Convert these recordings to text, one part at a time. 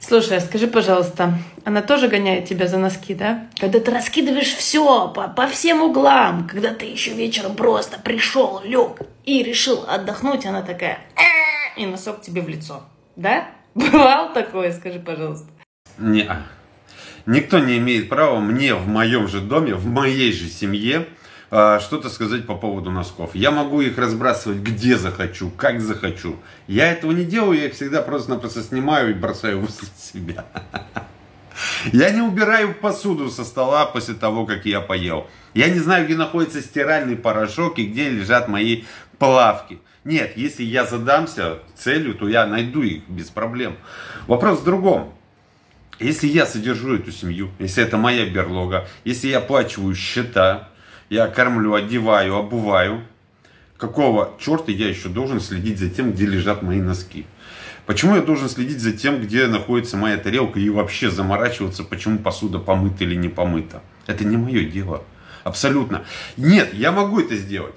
Слушай, а скажи, пожалуйста, она тоже гоняет тебя за носки, да? Когда ты раскидываешь все по, по всем углам, когда ты еще вечером просто пришел, лег и решил отдохнуть, она такая «Э!» и носок тебе в лицо, да? Бывал такое, скажи, пожалуйста. Не, никто не имеет права мне в моем же доме, в моей же семье что-то сказать по поводу носков. Я могу их разбрасывать где захочу, как захочу. Я этого не делаю, я их всегда просто-напросто снимаю и бросаю в себя. Я не убираю посуду со стола после того, как я поел. Я не знаю, где находится стиральный порошок и где лежат мои плавки. Нет, если я задамся целью, то я найду их без проблем. Вопрос в другом. Если я содержу эту семью, если это моя берлога, если я оплачиваю счета, я кормлю, одеваю, обуваю. Какого черта я еще должен следить за тем, где лежат мои носки? Почему я должен следить за тем, где находится моя тарелка и вообще заморачиваться, почему посуда помыта или не помыта? Это не мое дело. Абсолютно. Нет, я могу это сделать.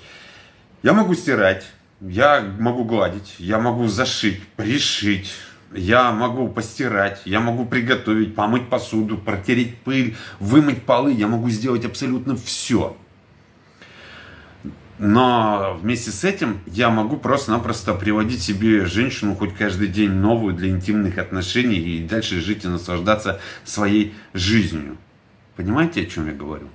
Я могу стирать, я могу гладить, я могу зашить, пришить, я могу постирать, я могу приготовить, помыть посуду, протереть пыль, вымыть полы, я могу сделать абсолютно все. Но вместе с этим я могу просто-напросто приводить себе женщину хоть каждый день новую для интимных отношений и дальше жить и наслаждаться своей жизнью. Понимаете, о чем я говорю?